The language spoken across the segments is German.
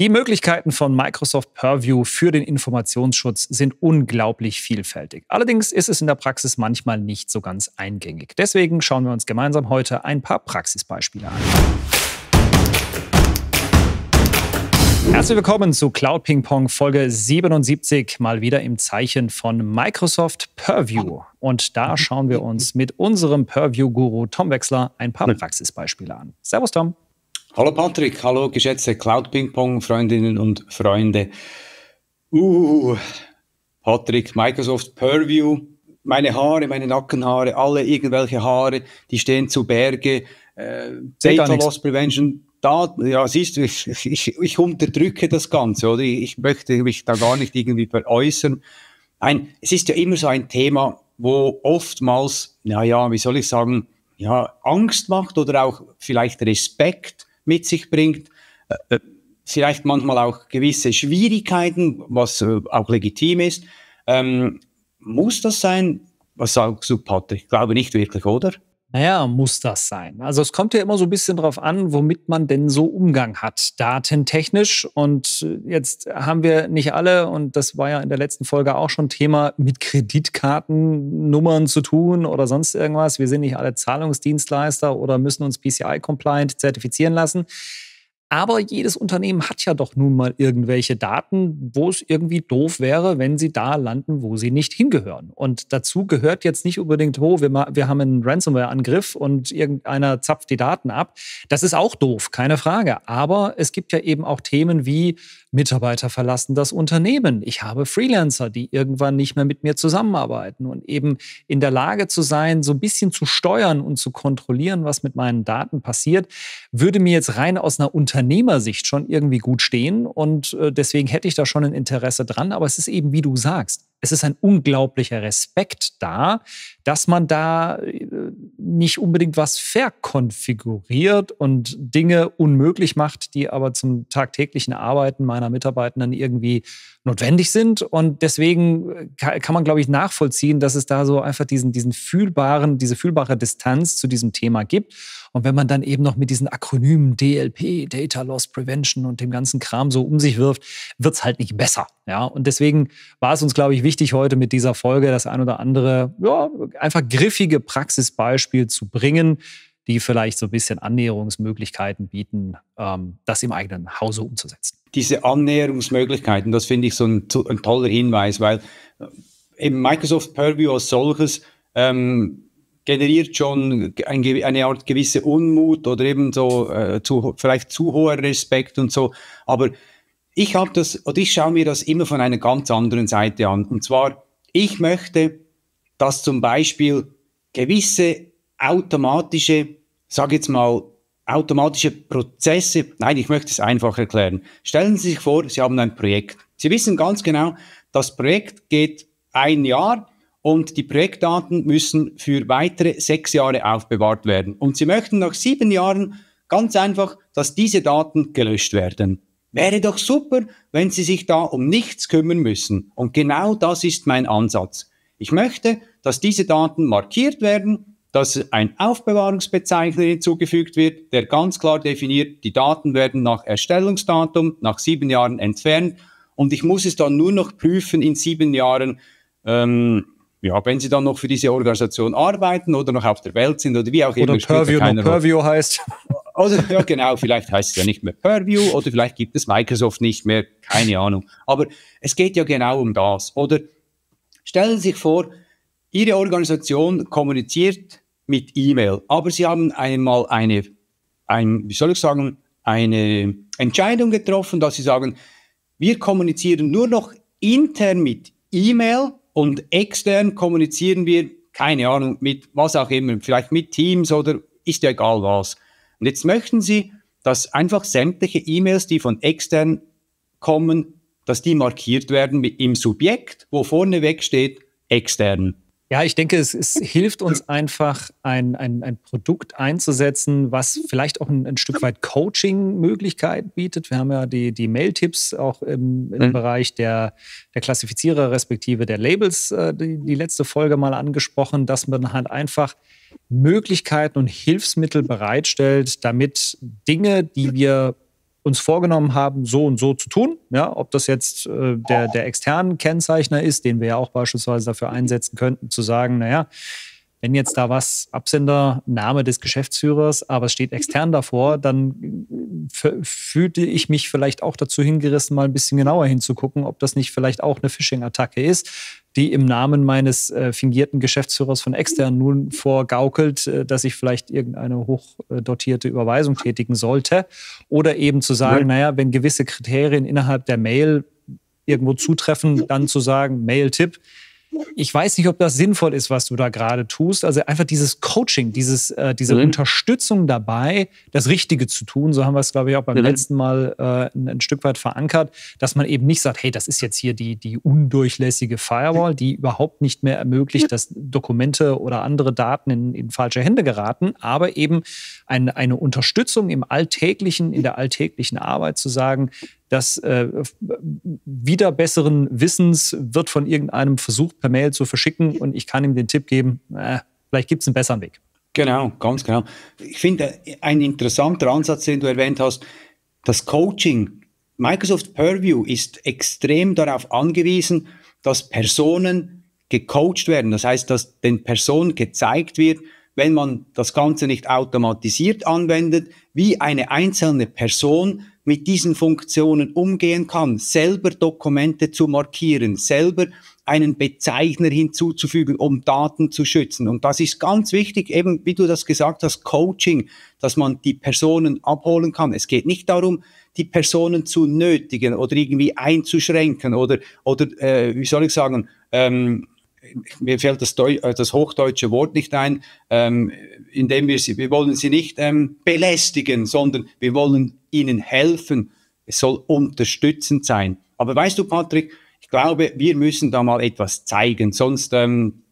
Die Möglichkeiten von Microsoft Purview für den Informationsschutz sind unglaublich vielfältig. Allerdings ist es in der Praxis manchmal nicht so ganz eingängig. Deswegen schauen wir uns gemeinsam heute ein paar Praxisbeispiele an. Herzlich willkommen zu Cloud Ping Pong Folge 77, mal wieder im Zeichen von Microsoft Purview. Und da schauen wir uns mit unserem Purview-Guru Tom Wechsler ein paar Praxisbeispiele an. Servus, Tom. Hallo Patrick, hallo geschätzte Cloud Ping Pong Freundinnen und Freunde. Uh, Patrick, Microsoft Purview, meine Haare, meine Nackenhaare, alle irgendwelche Haare, die stehen zu Berge. Äh, Data Loss Prevention, da, ja, siehst du, ich, ich, ich unterdrücke das Ganze, oder? Ich möchte mich da gar nicht irgendwie veräußern. Ein, es ist ja immer so ein Thema, wo oftmals, naja, wie soll ich sagen, ja, Angst macht oder auch vielleicht Respekt mit sich bringt, äh, äh, vielleicht manchmal auch gewisse Schwierigkeiten, was äh, auch legitim ist. Ähm, muss das sein? Was sagst du, Patrick? Ich glaube nicht wirklich, oder? Naja, muss das sein. Also es kommt ja immer so ein bisschen drauf an, womit man denn so Umgang hat, datentechnisch. Und jetzt haben wir nicht alle, und das war ja in der letzten Folge auch schon Thema, mit Kreditkartennummern zu tun oder sonst irgendwas. Wir sind nicht alle Zahlungsdienstleister oder müssen uns PCI-compliant zertifizieren lassen. Aber jedes Unternehmen hat ja doch nun mal irgendwelche Daten, wo es irgendwie doof wäre, wenn sie da landen, wo sie nicht hingehören. Und dazu gehört jetzt nicht unbedingt, oh, wir, wir haben einen Ransomware-Angriff und irgendeiner zapft die Daten ab. Das ist auch doof, keine Frage. Aber es gibt ja eben auch Themen wie Mitarbeiter verlassen das Unternehmen. Ich habe Freelancer, die irgendwann nicht mehr mit mir zusammenarbeiten und eben in der Lage zu sein, so ein bisschen zu steuern und zu kontrollieren, was mit meinen Daten passiert, würde mir jetzt rein aus einer Unternehmersicht schon irgendwie gut stehen und äh, deswegen hätte ich da schon ein Interesse dran. Aber es ist eben, wie du sagst, es ist ein unglaublicher Respekt da, dass man da äh, nicht unbedingt was verkonfiguriert und Dinge unmöglich macht, die aber zum tagtäglichen Arbeiten meiner Mitarbeitenden irgendwie notwendig sind. Und deswegen äh, kann man, glaube ich, nachvollziehen, dass es da so einfach diesen, diesen fühlbaren, diese fühlbare Distanz zu diesem Thema gibt. Und wenn man dann eben noch mit diesen Akronymen DLP, Data Loss Prevention und dem ganzen Kram so um sich wirft, wird es halt nicht besser. Ja, und deswegen war es uns, glaube ich, wichtig, heute mit dieser Folge das ein oder andere, ja, einfach griffige Praxisbeispiel zu bringen, die vielleicht so ein bisschen Annäherungsmöglichkeiten bieten, ähm, das im eigenen Hause umzusetzen. Diese Annäherungsmöglichkeiten, das finde ich so ein, ein, toller Hinweis, weil äh, eben Microsoft Purview als solches ähm, generiert schon ein, eine Art gewisse Unmut oder eben so äh, zu, vielleicht zu hoher Respekt und so. Aber ich habe das oder ich schaue mir das immer von einer ganz anderen Seite an. Und zwar, ich möchte, dass zum Beispiel gewisse automatische, sage jetzt mal, automatische Prozesse, nein, ich möchte es einfach erklären. Stellen Sie sich vor, Sie haben ein Projekt. Sie wissen ganz genau, das Projekt geht ein Jahr und die Projektdaten müssen für weitere sechs Jahre aufbewahrt werden. Und Sie möchten nach sieben Jahren ganz einfach, dass diese Daten gelöscht werden. Wäre doch super, wenn Sie sich da um nichts kümmern müssen. Und genau das ist mein Ansatz. Ich möchte, dass diese Daten markiert werden, dass ein Aufbewahrungsbezeichner hinzugefügt wird, der ganz klar definiert, die Daten werden nach Erstellungsdatum, nach sieben Jahren entfernt und ich muss es dann nur noch prüfen in sieben Jahren, ähm, ja, wenn sie dann noch für diese Organisation arbeiten oder noch auf der Welt sind oder wie auch oder immer. Purview noch Purview heißt. Oder, ja, genau, vielleicht heißt es ja nicht mehr Purview oder vielleicht gibt es Microsoft nicht mehr, keine Ahnung. Aber es geht ja genau um das. Oder stellen Sie sich vor, Ihre Organisation kommuniziert mit E-Mail, aber Sie haben einmal eine, ein, wie soll ich sagen, eine Entscheidung getroffen, dass Sie sagen, wir kommunizieren nur noch intern mit E-Mail und extern kommunizieren wir, keine Ahnung, mit was auch immer, vielleicht mit Teams oder ist ja egal was. Und jetzt möchten Sie, dass einfach sämtliche E-Mails, die von extern kommen, dass die markiert werden im Subjekt, wo vorneweg steht extern. Ja, ich denke, es, es hilft uns einfach, ein, ein, ein, Produkt einzusetzen, was vielleicht auch ein, ein Stück weit Coaching-Möglichkeit bietet. Wir haben ja die, die Mail-Tipps auch im, im mhm. Bereich der, der Klassifizierer respektive der Labels äh, die, die letzte Folge mal angesprochen, dass man halt einfach Möglichkeiten und Hilfsmittel bereitstellt, damit Dinge, die wir uns vorgenommen haben, so und so zu tun. Ja, ob das jetzt äh, der, der externen Kennzeichner ist, den wir ja auch beispielsweise dafür einsetzen könnten, zu sagen, naja, wenn jetzt da was Absender, Name des Geschäftsführers, aber es steht extern davor, dann fühlte ich mich vielleicht auch dazu hingerissen, mal ein bisschen genauer hinzugucken, ob das nicht vielleicht auch eine Phishing-Attacke ist, die im Namen meines äh, fingierten Geschäftsführers von extern nun vorgaukelt, äh, dass ich vielleicht irgendeine hochdotierte Überweisung tätigen sollte. Oder eben zu sagen, naja, wenn gewisse Kriterien innerhalb der Mail irgendwo zutreffen, dann zu sagen, Mail-Tipp, ich weiß nicht, ob das sinnvoll ist, was du da gerade tust. Also einfach dieses Coaching, dieses, äh, diese mhm. Unterstützung dabei, das Richtige zu tun. So haben wir es, glaube ich, auch beim mhm. letzten Mal äh, ein, ein, Stück weit verankert, dass man eben nicht sagt, hey, das ist jetzt hier die, die undurchlässige Firewall, die überhaupt nicht mehr ermöglicht, dass Dokumente oder andere Daten in, in falsche Hände geraten, aber eben ein, eine Unterstützung im Alltäglichen, in der alltäglichen Arbeit zu sagen, dass äh, wieder besseren Wissens wird von irgendeinem versucht, per Mail zu verschicken und ich kann ihm den Tipp geben, äh, vielleicht gibt es einen besseren Weg. Genau, ganz genau. Ich finde ein interessanter Ansatz, den du erwähnt hast, das Coaching. Microsoft Purview ist extrem darauf angewiesen, dass Personen gecoacht werden. Das heißt, dass den Personen gezeigt wird, wenn man das Ganze nicht automatisiert anwendet, wie eine einzelne Person mit diesen Funktionen umgehen kann, selber Dokumente zu markieren, selber einen Bezeichner hinzuzufügen, um Daten zu schützen. Und das ist ganz wichtig, eben wie du das gesagt hast, Coaching, dass man die Personen abholen kann. Es geht nicht darum, die Personen zu nötigen oder irgendwie einzuschränken oder, oder äh, wie soll ich sagen, ähm, mir fällt das, Deu äh, das hochdeutsche Wort nicht ein, ähm, indem wir sie, wir wollen sie nicht ähm, belästigen, sondern wir wollen ihnen helfen. Es soll unterstützend sein. Aber weißt du, Patrick, ich glaube, wir müssen da mal etwas zeigen, sonst ähm,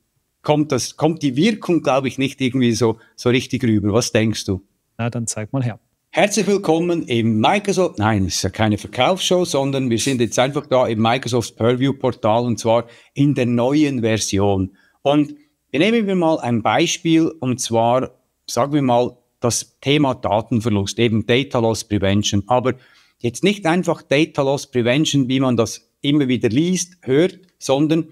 kommt, das, kommt die Wirkung, glaube ich, nicht irgendwie so, so richtig rüber. Was denkst du? Na, dann zeig mal her. Herzlich willkommen im Microsoft, nein, es ist ja keine Verkaufsshow, sondern wir sind jetzt einfach da im Microsoft Purview Portal und zwar in der neuen Version. Und wir nehmen wir mal ein Beispiel und zwar, sagen wir mal, das Thema Datenverlust, eben Data Loss Prevention. Aber jetzt nicht einfach Data Loss Prevention, wie man das immer wieder liest, hört, sondern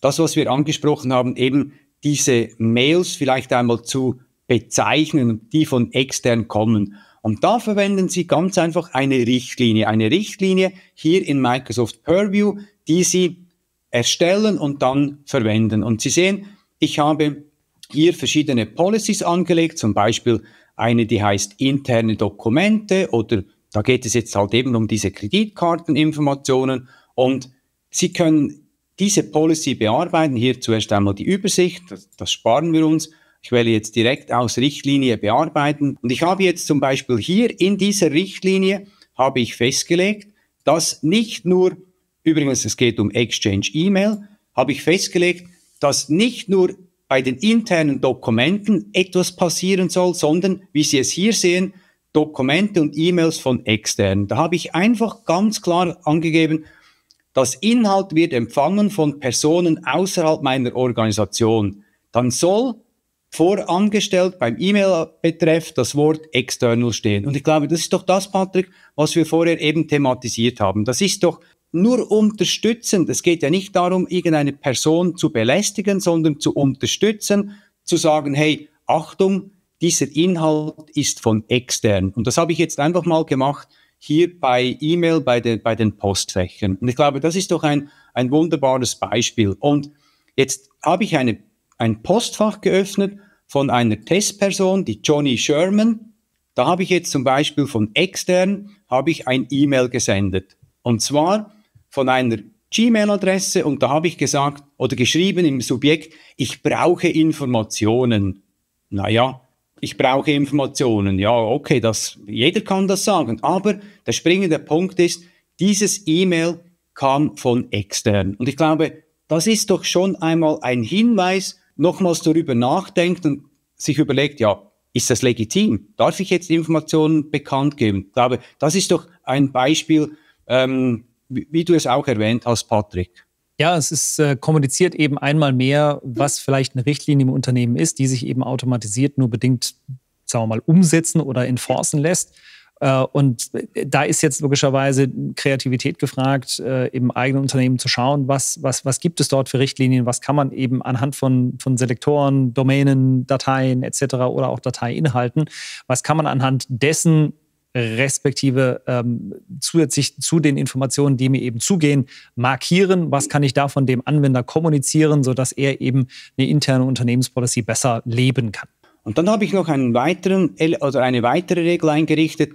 das, was wir angesprochen haben, eben diese Mails vielleicht einmal zu bezeichnen, die von extern kommen. Und da verwenden Sie ganz einfach eine Richtlinie. Eine Richtlinie hier in Microsoft Purview, die Sie erstellen und dann verwenden. Und Sie sehen, ich habe hier verschiedene Policies angelegt, zum Beispiel eine, die heißt interne Dokumente oder da geht es jetzt halt eben um diese Kreditkarteninformationen und Sie können diese Policy bearbeiten. Hier zuerst einmal die Übersicht, das, das sparen wir uns. Ich wähle jetzt direkt aus Richtlinie bearbeiten. Und ich habe jetzt zum Beispiel hier in dieser Richtlinie habe ich festgelegt, dass nicht nur, übrigens es geht um Exchange E-Mail, habe ich festgelegt, dass nicht nur bei den internen Dokumenten etwas passieren soll, sondern, wie Sie es hier sehen, Dokumente und E-Mails von externen. Da habe ich einfach ganz klar angegeben, das Inhalt wird empfangen von Personen außerhalb meiner Organisation. Dann soll vorangestellt beim E-Mail-Betreff das Wort external stehen. Und ich glaube, das ist doch das, Patrick, was wir vorher eben thematisiert haben. Das ist doch nur unterstützend. Es geht ja nicht darum, irgendeine Person zu belästigen, sondern zu unterstützen, zu sagen, hey, Achtung, dieser Inhalt ist von extern. Und das habe ich jetzt einfach mal gemacht hier bei E-Mail, bei, den bei den Postfächern. Und ich glaube, das ist doch ein, ein wunderbares Beispiel. Und jetzt habe ich eine ein Postfach geöffnet von einer Testperson, die Johnny Sherman. Da habe ich jetzt zum Beispiel von extern habe ich ein E-Mail gesendet. Und zwar von einer Gmail-Adresse und da habe ich gesagt oder geschrieben im Subjekt, ich brauche Informationen. Naja, ich brauche Informationen. Ja, okay, das, jeder kann das sagen. Aber der springende Punkt ist, dieses E-Mail kam von extern. Und ich glaube, das ist doch schon einmal ein Hinweis nochmals darüber nachdenkt und sich überlegt, ja, ist das legitim? Darf ich jetzt Informationen bekannt geben? Ich glaube, das ist doch ein Beispiel, ähm, wie, wie, du es auch erwähnt hast, Patrick. Ja, es ist äh, kommuniziert eben einmal mehr, was vielleicht eine Richtlinie im Unternehmen ist, die sich eben automatisiert nur bedingt, sagen wir mal, umsetzen oder enforcen lässt. Äh, und da ist jetzt logischerweise Kreativität gefragt, äh, im eigenen Unternehmen zu schauen, was, was, was gibt es dort für Richtlinien, was kann man eben anhand von, von Selektoren, Domänen, Dateien etc. oder auch Dateiinhalten, was kann man anhand dessen respektive ähm, zusätzlich zu den Informationen, die mir eben zugehen, markieren, was kann ich da von dem Anwender kommunizieren, sodass er eben eine interne Unternehmenspolicy besser leben kann. Und dann habe ich noch einen weiteren oder eine weitere Regel eingerichtet,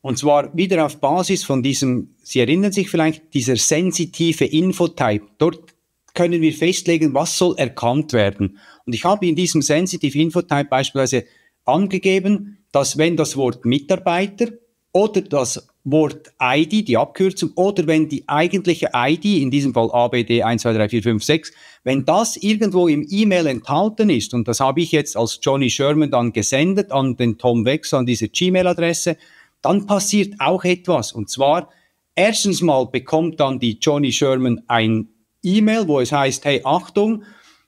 und zwar wieder auf Basis von diesem, Sie erinnern sich vielleicht, dieser sensitive Infotype. Dort können wir festlegen, was soll erkannt werden. Und ich habe in diesem sensitive Infotype beispielsweise angegeben, dass wenn das Wort Mitarbeiter oder das Wort ID, die Abkürzung, oder wenn die eigentliche ID, in diesem Fall ABD 123456, wenn das irgendwo im E-Mail enthalten ist, und das habe ich jetzt als Johnny Sherman dann gesendet an den Tom Wex, an diese Gmail-Adresse, dann passiert auch etwas. Und zwar, erstens mal bekommt dann die Johnny Sherman ein E-Mail, wo es heißt, hey, Achtung,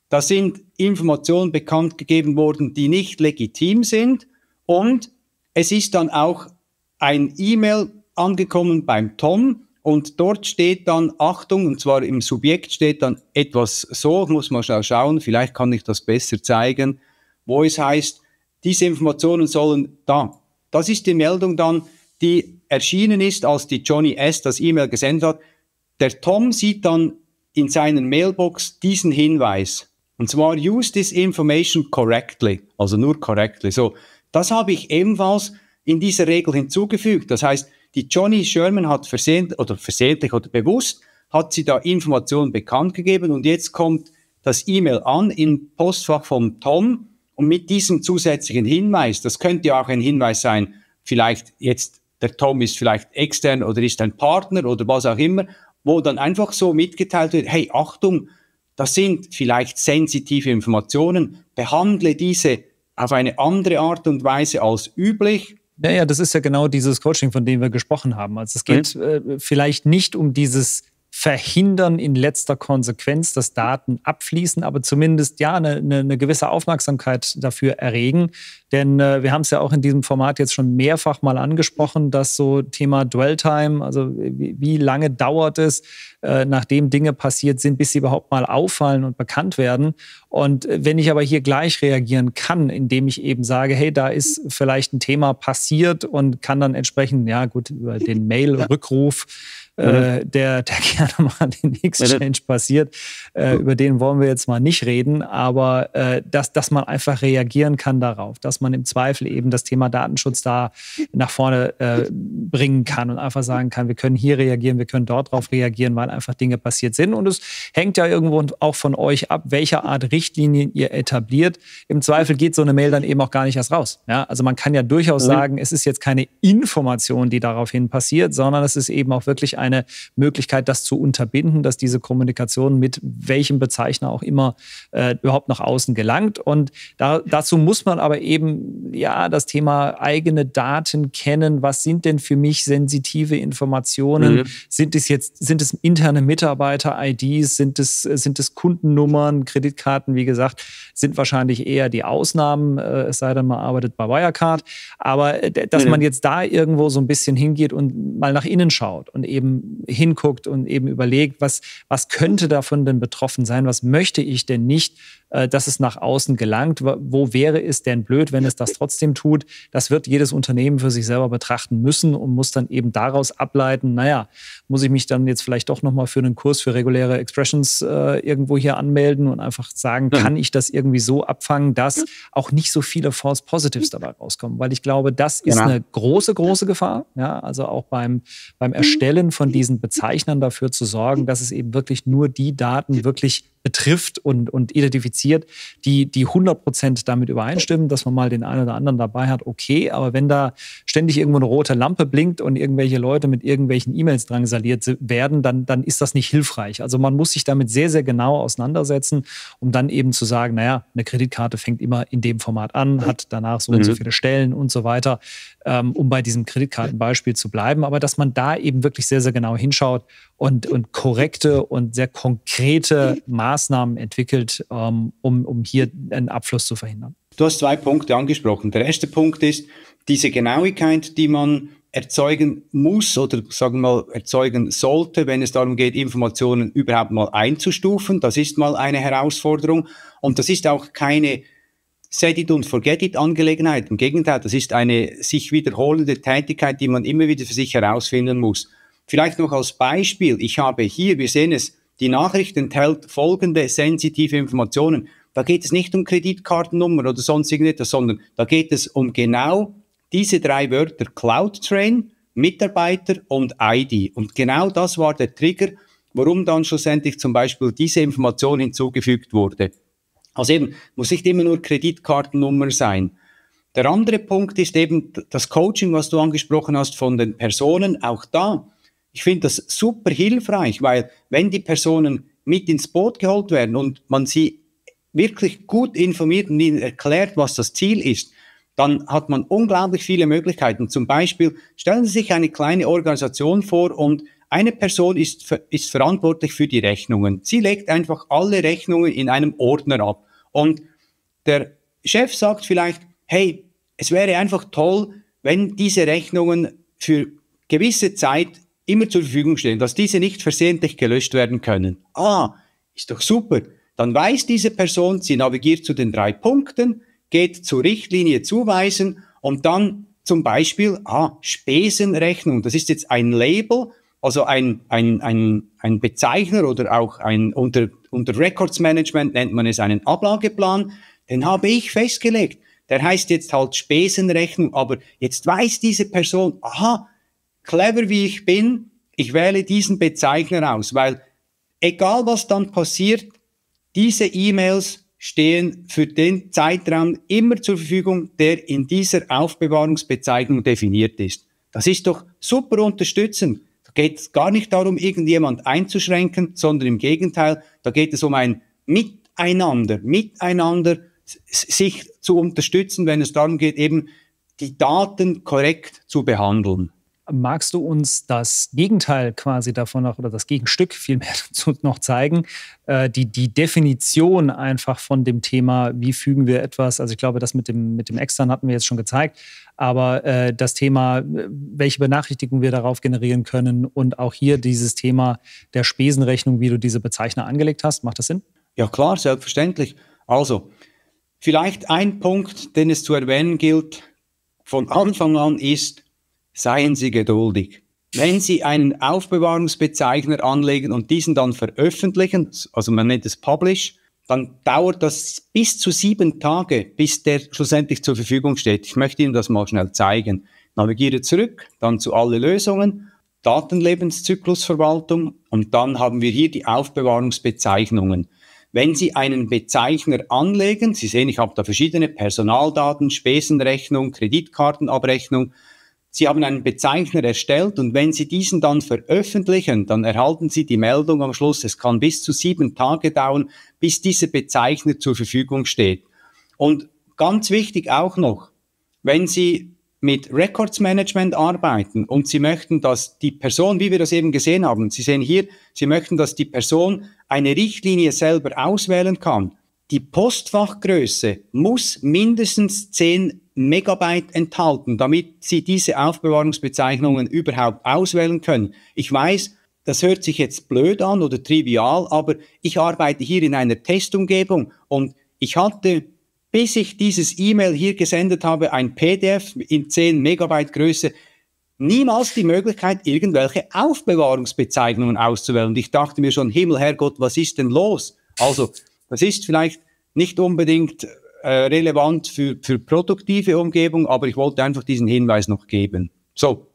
da sind Informationen bekannt gegeben worden, die nicht legitim sind. Und es ist dann auch ein E-Mail angekommen beim Tom und dort steht dann, Achtung, und zwar im Subjekt steht dann etwas so, muss man schauen, vielleicht kann ich das besser zeigen, wo es heißt, diese Informationen sollen da. Das ist die Meldung dann, die erschienen ist, als die Johnny S. das E-Mail gesendet hat. Der Tom sieht dann in seiner Mailbox diesen Hinweis. Und zwar use this information correctly, also nur correctly. So, das habe ich ebenfalls in dieser Regel hinzugefügt. Das heißt, die Johnny Sherman hat versehentlich oder versehentlich oder bewusst hat sie da Informationen bekannt gegeben und jetzt kommt das E-Mail an im Postfach vom Tom und mit diesem zusätzlichen Hinweis, das könnte ja auch ein Hinweis sein, vielleicht jetzt der Tom ist vielleicht extern oder ist ein Partner oder was auch immer, wo dann einfach so mitgeteilt wird, hey, Achtung, das sind vielleicht sensitive Informationen, behandle diese auf eine andere Art und Weise als üblich ja, ja, das ist ja genau dieses Coaching, von dem wir gesprochen haben. Also es geht mhm. äh, vielleicht nicht um dieses Verhindern in letzter Konsequenz, dass Daten abfließen, aber zumindest ja eine, eine, gewisse Aufmerksamkeit dafür erregen. Denn äh, wir haben es ja auch in diesem Format jetzt schon mehrfach mal angesprochen, dass so Thema Dwell-Time, also wie, wie, lange dauert es, äh, nachdem Dinge passiert sind, bis sie überhaupt mal auffallen und bekannt werden. Und wenn ich aber hier gleich reagieren kann, indem ich eben sage, hey, da ist vielleicht ein Thema passiert und kann dann entsprechend, ja gut, über den Mail-Rückruf äh, der, der gerne mal in Exchange passiert. Äh, über den wollen wir jetzt mal nicht reden, aber äh, dass, dass man einfach reagieren kann darauf, dass man im Zweifel eben das Thema Datenschutz da nach vorne äh, bringen kann und einfach sagen kann, wir können hier reagieren, wir können dort drauf reagieren, weil einfach Dinge passiert sind. Und es hängt ja irgendwo auch von euch ab, welcher Art Richtlinien ihr etabliert. Im Zweifel geht so eine Mail dann eben auch gar nicht erst raus. Ja? Also man kann ja durchaus mhm. sagen, es ist jetzt keine Information, die daraufhin passiert, sondern es ist eben auch wirklich ein eine Möglichkeit, das zu unterbinden, dass diese Kommunikation mit welchem Bezeichner auch immer äh, überhaupt nach außen gelangt. Und da, dazu muss man aber eben ja das Thema eigene Daten kennen. Was sind denn für mich sensitive Informationen? Mhm. Sind es jetzt sind es interne Mitarbeiter-IDs? Sind es sind es Kundennummern, Kreditkarten? Wie gesagt, sind wahrscheinlich eher die Ausnahmen. Äh, es sei denn, man arbeitet bei Wirecard. Aber äh, dass mhm. man jetzt da irgendwo so ein bisschen hingeht und mal nach innen schaut und eben hinguckt und eben überlegt, was, was könnte davon denn betroffen sein, was möchte ich denn nicht, dass es nach außen gelangt. Wo wäre es denn blöd, wenn es das trotzdem tut? Das wird jedes Unternehmen für sich selber betrachten müssen und muss dann eben daraus ableiten, naja, muss ich mich dann jetzt vielleicht doch nochmal für einen Kurs für reguläre Expressions äh, irgendwo hier anmelden und einfach sagen, kann ich das irgendwie so abfangen, dass auch nicht so viele False Positives dabei rauskommen? Weil ich glaube, das ist genau. eine große, große Gefahr. Ja, also auch beim, beim Erstellen von diesen Bezeichnern dafür zu sorgen, dass es eben wirklich nur die Daten wirklich betrifft und, und identifiziert, die, die 100 Prozent damit übereinstimmen, dass man mal den einen oder anderen dabei hat, okay, aber wenn da ständig irgendwo eine rote Lampe blinkt und irgendwelche Leute mit irgendwelchen E-Mails drangsaliert werden, dann, dann ist das nicht hilfreich. Also man muss sich damit sehr, sehr genau auseinandersetzen, um dann eben zu sagen, naja, eine Kreditkarte fängt immer in dem Format an, hat danach so mhm. und so mhm. viele Stellen und so weiter, ähm, um bei diesem Kreditkartenbeispiel zu bleiben, aber dass man da eben wirklich sehr, sehr genau hinschaut und, und korrekte und sehr konkrete Maßnahmen entwickelt, ähm, um, um hier einen Abfluss zu verhindern. Du hast zwei Punkte angesprochen. Der erste Punkt ist diese Genauigkeit, die man erzeugen muss oder sagen wir mal erzeugen sollte, wenn es darum geht, Informationen überhaupt mal einzustufen. Das ist mal eine Herausforderung und das ist auch keine Set it und forget it Angelegenheit. Im Gegenteil, das ist eine sich wiederholende Tätigkeit, die man immer wieder für sich herausfinden muss. Vielleicht noch als Beispiel. Ich habe hier, wir sehen es, die Nachricht enthält folgende sensitive Informationen. Da geht es nicht um Kreditkartennummer oder sonst irgendetwas, sondern da geht es um genau diese drei Wörter Cloud Train, Mitarbeiter und ID. Und genau das war der Trigger, warum dann schlussendlich zum Beispiel diese Information hinzugefügt wurde. Also eben, muss nicht immer nur Kreditkartennummer sein. Der andere Punkt ist eben das Coaching, was du angesprochen hast von den Personen. Auch da, ich finde das super hilfreich, weil wenn die Personen mit ins Boot geholt werden und man sie wirklich gut informiert und ihnen erklärt, was das Ziel ist, dann hat man unglaublich viele Möglichkeiten. Zum Beispiel stellen Sie sich eine kleine Organisation vor und eine Person ist, ist verantwortlich für die Rechnungen. Sie legt einfach alle Rechnungen in einem Ordner ab. Und der Chef sagt vielleicht, hey, es wäre einfach toll, wenn diese Rechnungen für gewisse Zeit immer zur Verfügung stehen, dass diese nicht versehentlich gelöscht werden können. Ah, ist doch super. Dann weiß diese Person, sie navigiert zu den drei Punkten, geht zur Richtlinie zuweisen und dann zum Beispiel, ah, Spesenrechnung, das ist jetzt ein Label, also ein, ein, ein, ein Bezeichner oder auch ein, unter, unter Records Management nennt man es einen Ablageplan, den habe ich festgelegt. Der heißt jetzt halt Spesenrechnung, aber jetzt weiß diese Person, aha, clever wie ich bin, ich wähle diesen Bezeichner aus, weil egal was dann passiert, diese E-Mails stehen für den Zeitraum immer zur Verfügung, der in dieser Aufbewahrungsbezeichnung definiert ist. Das ist doch super unterstützend. Geht es gar nicht darum, irgendjemand einzuschränken, sondern im Gegenteil, da geht es um ein Miteinander, Miteinander sich zu unterstützen, wenn es darum geht, eben die Daten korrekt zu behandeln. Magst du uns das Gegenteil quasi davon noch oder das Gegenstück vielmehr noch zeigen? Äh, die, die Definition einfach von dem Thema, wie fügen wir etwas, also ich glaube, das mit dem, mit dem Extern hatten wir jetzt schon gezeigt, aber äh, das Thema, welche Benachrichtigungen wir darauf generieren können und auch hier dieses Thema der Spesenrechnung, wie du diese Bezeichner angelegt hast, macht das Sinn? Ja klar, selbstverständlich. Also, vielleicht ein Punkt, den es zu erwähnen gilt, von Anfang an ist, seien Sie geduldig. Wenn Sie einen Aufbewahrungsbezeichner anlegen und diesen dann veröffentlichen, also man nennt es Publish, dann dauert das bis zu sieben Tage, bis der schlussendlich zur Verfügung steht. Ich möchte Ihnen das mal schnell zeigen. Navigiere zurück, dann zu alle Lösungen, Datenlebenszyklusverwaltung und dann haben wir hier die Aufbewahrungsbezeichnungen. Wenn Sie einen Bezeichner anlegen, Sie sehen, ich habe da verschiedene Personaldaten, Spesenrechnung, Kreditkartenabrechnung, Sie haben einen Bezeichner erstellt und wenn Sie diesen dann veröffentlichen, dann erhalten Sie die Meldung am Schluss, es kann bis zu sieben Tage dauern, bis dieser Bezeichner zur Verfügung steht. Und ganz wichtig auch noch, wenn Sie mit Records Management arbeiten und Sie möchten, dass die Person, wie wir das eben gesehen haben, Sie sehen hier, Sie möchten, dass die Person eine Richtlinie selber auswählen kann. Die Postfachgröße muss mindestens 10 Megabyte enthalten, damit Sie diese Aufbewahrungsbezeichnungen überhaupt auswählen können. Ich weiß, das hört sich jetzt blöd an oder trivial, aber ich arbeite hier in einer Testumgebung und ich hatte, bis ich dieses E-Mail hier gesendet habe, ein PDF in 10 Megabyte Größe, niemals die Möglichkeit, irgendwelche Aufbewahrungsbezeichnungen auszuwählen. Und ich dachte mir schon, Himmel, Herrgott, was ist denn los? Also, das ist vielleicht nicht unbedingt äh, relevant für, für produktive Umgebung, aber ich wollte einfach diesen Hinweis noch geben. So,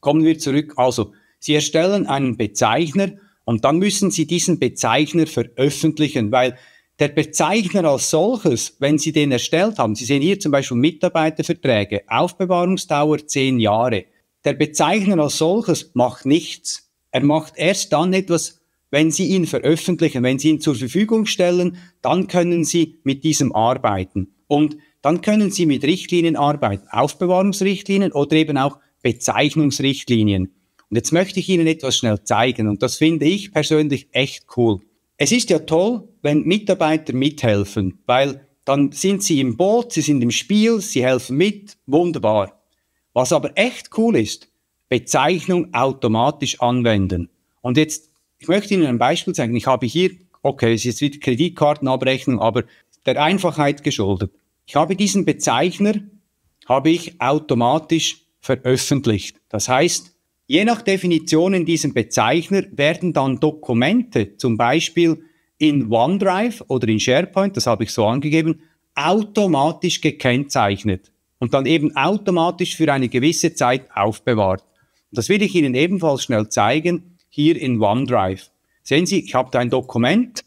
kommen wir zurück. Also, Sie erstellen einen Bezeichner und dann müssen Sie diesen Bezeichner veröffentlichen, weil der Bezeichner als solches, wenn Sie den erstellt haben, Sie sehen hier zum Beispiel Mitarbeiterverträge, Aufbewahrungsdauer zehn Jahre. Der Bezeichner als solches macht nichts. Er macht erst dann etwas, wenn Sie ihn veröffentlichen, wenn Sie ihn zur Verfügung stellen, dann können Sie mit diesem arbeiten. Und dann können Sie mit Richtlinien arbeiten, Aufbewahrungsrichtlinien oder eben auch Bezeichnungsrichtlinien. Und jetzt möchte ich Ihnen etwas schnell zeigen und das finde ich persönlich echt cool. Es ist ja toll, wenn Mitarbeiter mithelfen, weil dann sind sie im Boot, sie sind im Spiel, sie helfen mit, wunderbar. Was aber echt cool ist, Bezeichnung automatisch anwenden. Und jetzt, ich möchte Ihnen ein Beispiel zeigen. Ich habe hier, okay, es ist wieder Kreditkartenabrechnung, aber der Einfachheit geschuldet. Ich habe diesen Bezeichner, habe ich automatisch veröffentlicht. Das heißt, je nach Definition in diesem Bezeichner werden dann Dokumente, zum Beispiel in OneDrive oder in SharePoint, das habe ich so angegeben, automatisch gekennzeichnet und dann eben automatisch für eine gewisse Zeit aufbewahrt. Das will ich Ihnen ebenfalls schnell zeigen, hier in OneDrive. Sehen Sie, ich habe da ein Dokument.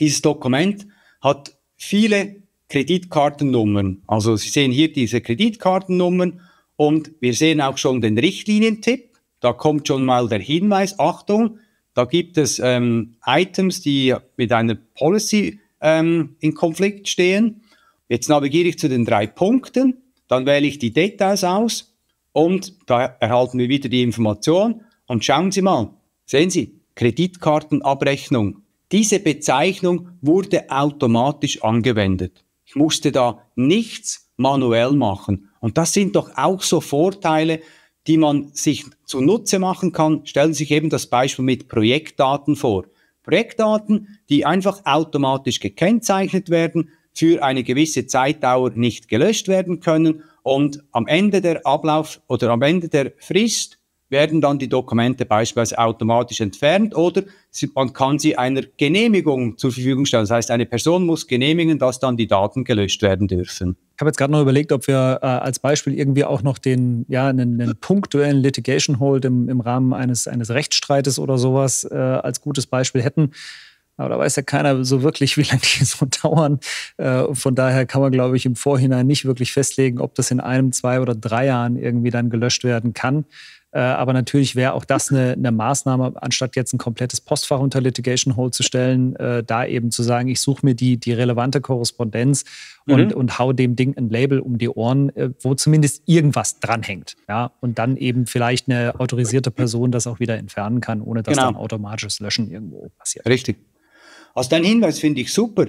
Dieses Dokument hat viele Kreditkartennummern. Also Sie sehen hier diese Kreditkartennummern und wir sehen auch schon den Richtlinientipp. Da kommt schon mal der Hinweis, Achtung, da gibt es ähm, Items, die mit einer Policy ähm, in Konflikt stehen. Jetzt navigiere ich zu den drei Punkten, dann wähle ich die Details aus und da erhalten wir wieder die Information. Und schauen Sie mal, sehen Sie, Kreditkartenabrechnung. Diese Bezeichnung wurde automatisch angewendet. Ich musste da nichts manuell machen. Und das sind doch auch so Vorteile, die man sich zunutze machen kann. Stellen Sie sich eben das Beispiel mit Projektdaten vor. Projektdaten, die einfach automatisch gekennzeichnet werden, für eine gewisse Zeitdauer nicht gelöscht werden können und am Ende der Ablauf oder am Ende der Frist werden dann die Dokumente beispielsweise automatisch entfernt oder man kann sie einer Genehmigung zur Verfügung stellen. Das heißt, eine Person muss genehmigen, dass dann die Daten gelöscht werden dürfen. Ich habe jetzt gerade noch überlegt, ob wir äh, als Beispiel irgendwie auch noch den, ja, einen, einen punktuellen Litigation Hold im, im Rahmen eines, eines Rechtsstreites oder sowas äh, als gutes Beispiel hätten. Aber da weiß ja keiner so wirklich, wie lange die so dauern. Äh, von daher kann man, glaube ich, im Vorhinein nicht wirklich festlegen, ob das in einem, zwei oder drei Jahren irgendwie dann gelöscht werden kann. Äh, aber natürlich wäre auch das eine, eine, Maßnahme, anstatt jetzt ein komplettes Postfach unter Litigation Hold zu stellen, äh, da eben zu sagen, ich suche mir die, die relevante Korrespondenz und, mhm. und hau dem Ding ein Label um die Ohren, äh, wo zumindest irgendwas dranhängt. Ja? Und dann eben vielleicht eine autorisierte Person das auch wieder entfernen kann, ohne dass genau. dann automatisches Löschen irgendwo passiert. Richtig. Also dein Hinweis finde ich super.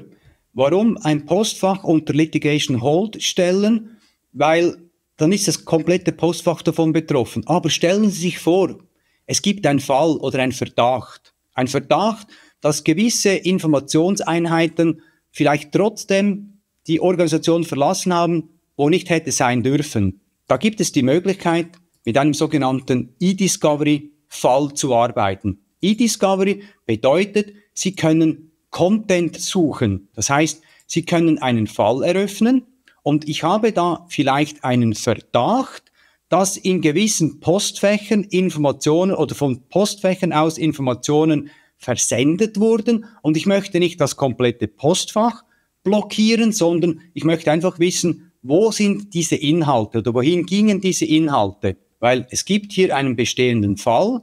Warum ein Postfach unter Litigation Hold stellen? Weil dann ist das komplette Postfach davon betroffen. Aber stellen Sie sich vor, es gibt einen Fall oder einen Verdacht. Ein Verdacht, dass gewisse Informationseinheiten vielleicht trotzdem die Organisation verlassen haben, wo nicht hätte sein dürfen. Da gibt es die Möglichkeit, mit einem sogenannten E-Discovery-Fall zu arbeiten. E-Discovery bedeutet, Sie können Content suchen. Das heißt, Sie können einen Fall eröffnen und ich habe da vielleicht einen Verdacht, dass in gewissen Postfächern Informationen oder von Postfächern aus Informationen versendet wurden und ich möchte nicht das komplette Postfach blockieren, sondern ich möchte einfach wissen, wo sind diese Inhalte oder wohin gingen diese Inhalte? Weil es gibt hier einen bestehenden Fall.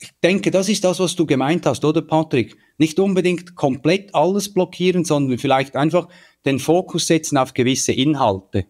Ich denke, das ist das, was du gemeint hast, oder Patrick? Nicht unbedingt komplett alles blockieren, sondern vielleicht einfach den Fokus setzen auf gewisse Inhalte.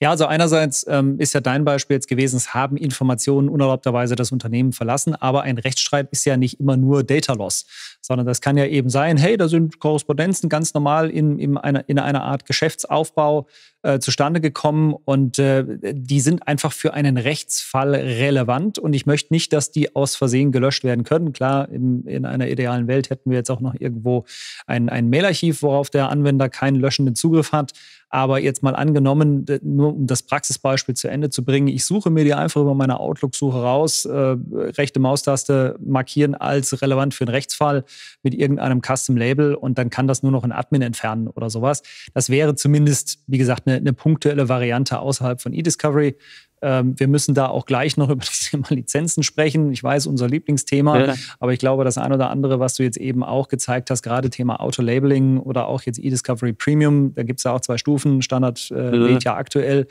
Ja, also einerseits ähm, ist ja dein Beispiel jetzt gewesen, es haben Informationen unerlaubterweise das Unternehmen verlassen, aber ein Rechtsstreit ist ja nicht immer nur Data Loss, sondern das kann ja eben sein, hey, da sind Korrespondenzen ganz normal in, in, einer, in einer Art Geschäftsaufbau äh, zustande gekommen und äh, die sind einfach für einen Rechtsfall relevant und ich möchte nicht, dass die aus Versehen gelöscht werden können. Klar, in, in einer idealen Welt hätten wir jetzt auch noch irgendwo ein, ein Mailarchiv, worauf der Anwender keinen löschenden Zugriff hat. Aber jetzt mal angenommen, nur um das Praxisbeispiel zu Ende zu bringen, ich suche mir die einfach über meine Outlook-Suche raus, äh, rechte Maustaste markieren als relevant für einen Rechtsfall mit irgendeinem Custom-Label und dann kann das nur noch ein Admin entfernen oder sowas. Das wäre zumindest, wie gesagt, eine, eine punktuelle Variante außerhalb von eDiscovery. Ähm, wir müssen da auch gleich noch über das Thema Lizenzen sprechen. Ich weiß, unser Lieblingsthema, ja. aber ich glaube, das ein oder andere, was du jetzt eben auch gezeigt hast, gerade Thema Auto-Labeling oder auch jetzt eDiscovery Premium, da gibt es ja auch zwei Stufen. Standard äh, ja. ja aktuell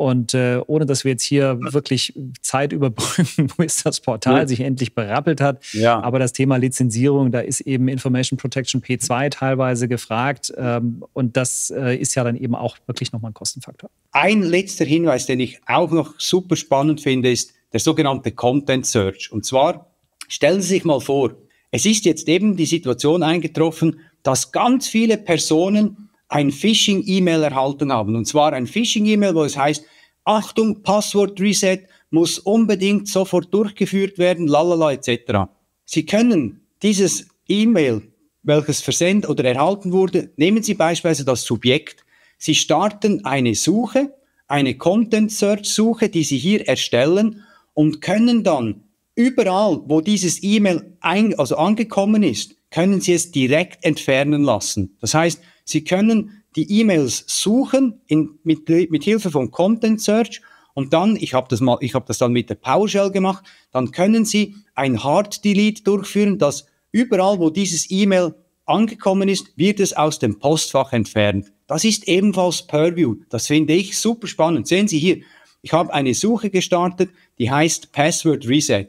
und äh, ohne dass wir jetzt hier wirklich Zeit überbrücken, bis das Portal ja. sich endlich berappelt hat. Ja. Aber das Thema Lizenzierung, da ist eben Information Protection P2 teilweise gefragt. Ähm, und das äh, ist ja dann eben auch wirklich nochmal ein Kostenfaktor. Ein letzter Hinweis, den ich auch noch super spannend finde, ist der sogenannte Content Search. Und zwar stellen Sie sich mal vor, es ist jetzt eben die Situation eingetroffen, dass ganz viele Personen ein Phishing-E-Mail erhalten haben. Und zwar ein Phishing-E-Mail, wo es heißt, Achtung, Passwort Reset, muss unbedingt sofort durchgeführt werden, lalala etc. Sie können dieses E-Mail, welches versendet oder erhalten wurde, nehmen Sie beispielsweise das Subjekt. Sie starten eine Suche, eine Content Search Suche, die Sie hier erstellen und können dann überall, wo dieses E-Mail also angekommen ist, können Sie es direkt entfernen lassen. Das heißt, Sie können die E-Mails suchen in, mit, mit Hilfe von Content Search und dann, ich habe das mal, ich habe das dann mit der PowerShell gemacht, dann können Sie ein Hard Delete durchführen, dass überall, wo dieses E-Mail angekommen ist, wird es aus dem Postfach entfernt. Das ist ebenfalls Purview. Das finde ich super spannend. Sehen Sie hier, ich habe eine Suche gestartet, die heißt Password Reset.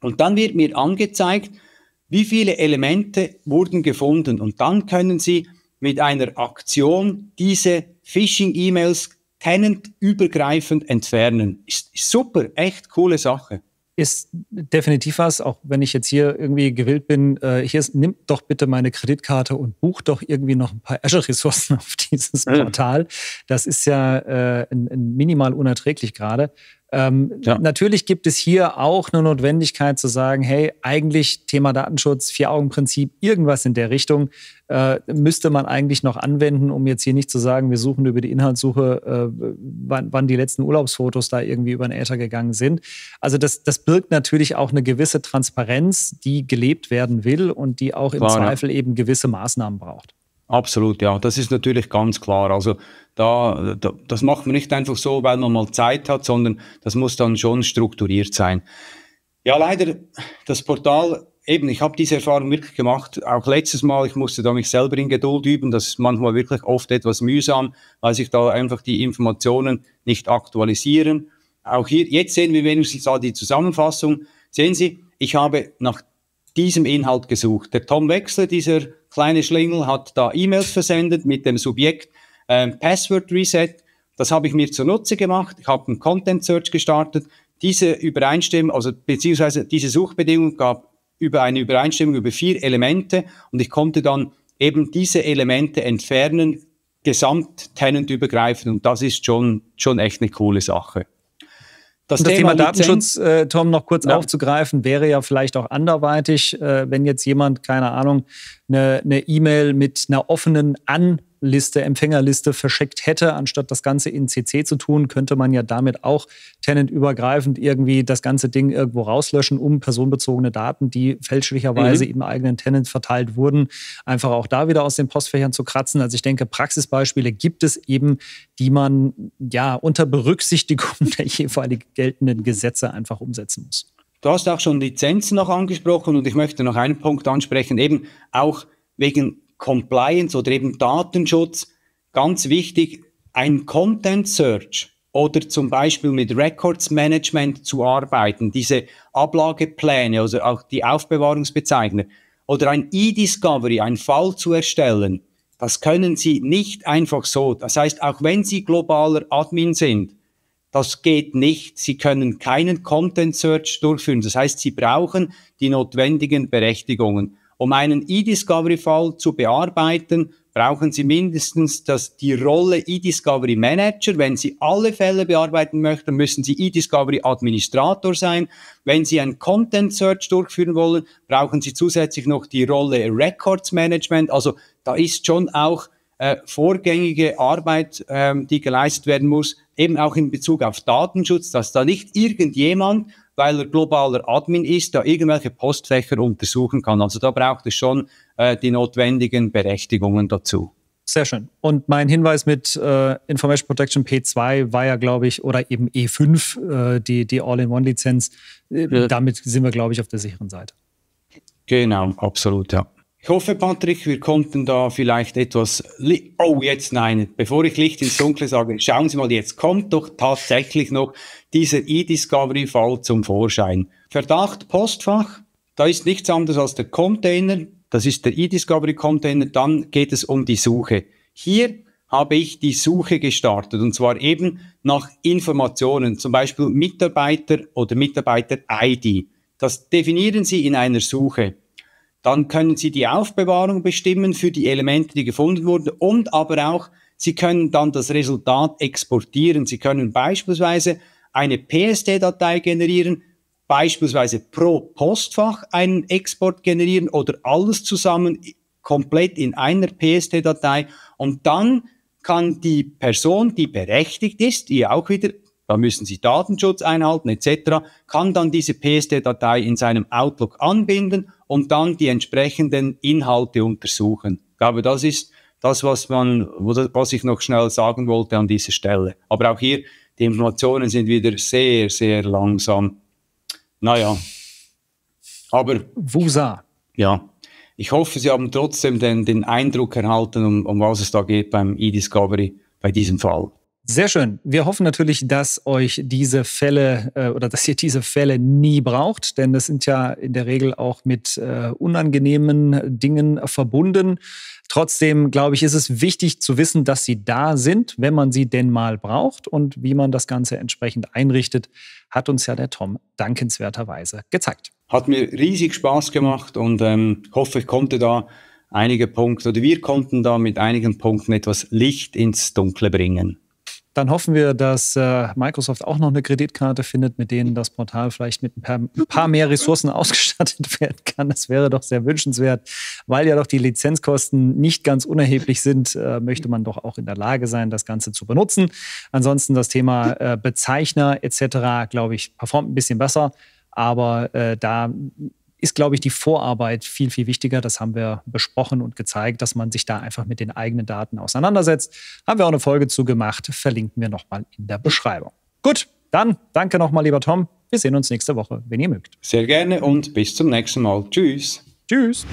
Und dann wird mir angezeigt, wie viele Elemente wurden gefunden. Und dann können Sie mit einer Aktion diese Phishing-E-Mails tenantübergreifend entfernen. Ist, super, echt coole Sache ist definitiv was, auch wenn ich jetzt hier irgendwie gewillt bin, äh, hier ist, nimmt doch bitte meine Kreditkarte und bucht doch irgendwie noch ein paar Azure-Ressourcen auf dieses Portal. Das ist ja äh, ein, ein minimal unerträglich gerade. Ähm, ja. Natürlich gibt es hier auch eine Notwendigkeit zu sagen, hey, eigentlich Thema Datenschutz, Vier-Augen-Prinzip, irgendwas in der Richtung äh, müsste man eigentlich noch anwenden, um jetzt hier nicht zu sagen, wir suchen über die Inhaltssuche, äh, wann, wann, die letzten Urlaubsfotos da irgendwie über den Äther gegangen sind. Also das, das birgt natürlich auch eine gewisse Transparenz, die gelebt werden will und die auch im Klar, Zweifel ja. eben gewisse Maßnahmen braucht. Absolut, ja, das ist natürlich ganz klar. Also da, da, das macht man nicht einfach so, weil man mal Zeit hat, sondern das muss dann schon strukturiert sein. Ja, leider, das Portal, eben, ich habe diese Erfahrung wirklich gemacht, auch letztes Mal, ich musste da mich selber in Geduld üben, das ist manchmal wirklich oft etwas mühsam, weil sich da einfach die Informationen nicht aktualisieren. Auch hier, jetzt sehen wir wenigstens da die Zusammenfassung. Sehen Sie, ich habe nach diesem Inhalt gesucht. Der Tom Wechsler, dieser kleine Schlingel, hat da E-Mails versendet mit dem Subjekt ähm, Password Reset. Das habe ich mir zunutze gemacht. Ich habe einen Content Search gestartet. Diese Übereinstimmung, also beziehungsweise diese Suchbedingung gab über eine Übereinstimmung über vier Elemente und ich konnte dann eben diese Elemente entfernen, gesamt tenantübergreifend und das ist schon, schon echt eine coole Sache. Das, das Thema, Thema Datenschutz, äh, Tom, noch kurz ja. aufzugreifen, wäre ja vielleicht auch anderweitig, äh, wenn jetzt jemand, keine Ahnung, eine E-Mail mit einer offenen An- Liste, Empfängerliste verschickt hätte, anstatt das Ganze in CC zu tun, könnte man ja damit auch tenantübergreifend irgendwie das ganze Ding irgendwo rauslöschen, um personenbezogene Daten, die fälschlicherweise mhm. im eigenen Tenant verteilt wurden, einfach auch da wieder aus den Postfächern zu kratzen. Also ich denke, Praxisbeispiele gibt es eben, die man ja unter Berücksichtigung der jeweiligen geltenden Gesetze einfach umsetzen muss. Du hast auch schon Lizenzen noch angesprochen und ich möchte noch einen Punkt ansprechen, eben auch wegen Compliance oder eben Datenschutz ganz wichtig, ein Content Search oder zum Beispiel mit Records Management zu arbeiten, diese Ablagepläne, also auch die Aufbewahrungsbezeichner oder ein E-Discovery, ein Fall zu erstellen, das können Sie nicht einfach so. Das heißt, auch wenn Sie globaler Admin sind, das geht nicht. Sie können keinen Content Search durchführen. Das heißt, Sie brauchen die notwendigen Berechtigungen. Um einen E-Discovery-Fall zu bearbeiten, brauchen Sie mindestens das, die Rolle E-Discovery Manager. Wenn Sie alle Fälle bearbeiten möchten, müssen Sie E-Discovery Administrator sein. Wenn Sie ein Content Search durchführen wollen, brauchen Sie zusätzlich noch die Rolle Records Management. Also da ist schon auch äh, vorgängige Arbeit, ähm, die geleistet werden muss, eben auch in Bezug auf Datenschutz, dass da nicht irgendjemand weil er globaler Admin ist, da irgendwelche Postfächer untersuchen kann. Also da braucht es schon äh, die notwendigen Berechtigungen dazu. Sehr schön. Und mein Hinweis mit äh, Information Protection P2 war ja, glaube ich, oder eben E5, äh, die, die All-in-One-Lizenz. Äh, ja. Damit sind wir, glaube ich, auf der sicheren Seite. Genau, absolut, ja. Ich hoffe, Patrick, wir konnten da vielleicht etwas. oh, jetzt nein, bevor ich Licht ins Dunkle sage, schauen Sie mal, jetzt kommt doch tatsächlich noch dieser E-Discovery-Fall zum Vorschein. Verdacht Postfach, da ist nichts anderes als der Container, das ist der E-Discovery-Container, dann geht es um die Suche. Hier habe ich die Suche gestartet und zwar eben nach Informationen, zum Beispiel Mitarbeiter oder Mitarbeiter-ID. Das definieren Sie in einer Suche. Dann können Sie die Aufbewahrung bestimmen für die Elemente, die gefunden wurden und aber auch, Sie können dann das Resultat exportieren. Sie können beispielsweise eine PSD-Datei generieren, beispielsweise pro Postfach einen Export generieren oder alles zusammen komplett in einer PSD-Datei und dann kann die Person, die berechtigt ist, die auch wieder, da müssen sie Datenschutz einhalten etc., kann dann diese PSD-Datei in seinem Outlook anbinden und dann die entsprechenden Inhalte untersuchen. Ich glaube, das ist das, was man, was ich noch schnell sagen wollte an dieser Stelle. Aber auch hier, die Informationen sind wieder sehr, sehr langsam. Naja. Aber. Wusa. Ja. Ich hoffe, Sie haben trotzdem den, den Eindruck erhalten, um, um was es da geht beim eDiscovery bei diesem Fall. Sehr schön. Wir hoffen natürlich, dass euch diese Fälle äh, oder dass ihr diese Fälle nie braucht, denn das sind ja in der Regel auch mit äh, unangenehmen Dingen verbunden. Trotzdem, glaube ich, ist es wichtig zu wissen, dass sie da sind, wenn man sie denn mal braucht und wie man das Ganze entsprechend einrichtet, hat uns ja der Tom dankenswerterweise gezeigt. Hat mir riesig Spaß gemacht und ähm, hoffe, ich konnte da einige Punkte oder wir konnten da mit einigen Punkten etwas Licht ins Dunkle bringen. Dann hoffen wir, dass äh, Microsoft auch noch eine Kreditkarte findet, mit denen das Portal vielleicht mit ein paar, ein paar, mehr Ressourcen ausgestattet werden kann. Das wäre doch sehr wünschenswert. Weil ja doch die Lizenzkosten nicht ganz unerheblich sind, äh, möchte man doch auch in der Lage sein, das Ganze zu benutzen. Ansonsten das Thema äh, Bezeichner etc., glaube ich, performt ein bisschen besser. Aber äh, da ist, glaube ich, die Vorarbeit viel, viel wichtiger. Das haben wir besprochen und gezeigt, dass man sich da einfach mit den eigenen Daten auseinandersetzt. Haben wir auch eine Folge zu gemacht, verlinken wir nochmal in der Beschreibung. Gut, dann danke nochmal, lieber Tom. Wir sehen uns nächste Woche, wenn ihr mögt. Sehr gerne und bis zum nächsten Mal. Tschüss. Tschüss.